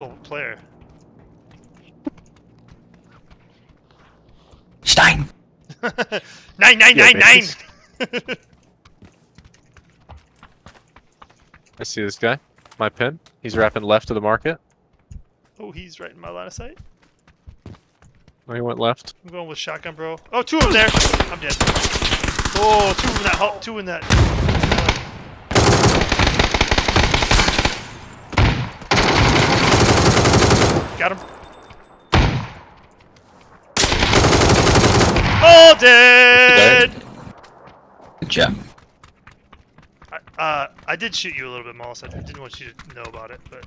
Oh, player. Stein! nine nine Yeah, nine nine. I see this guy. My pin. He's wrapping left of the market. oh, he's right in my line of sight. Oh, he went left. I'm going with shotgun, bro. Oh, two of them there. I'm dead. Oh, two in that. hut- Two in that. Got him. All dead. Good job. I, uh, I did shoot you a little bit, Moss. I didn't want you to know about it, but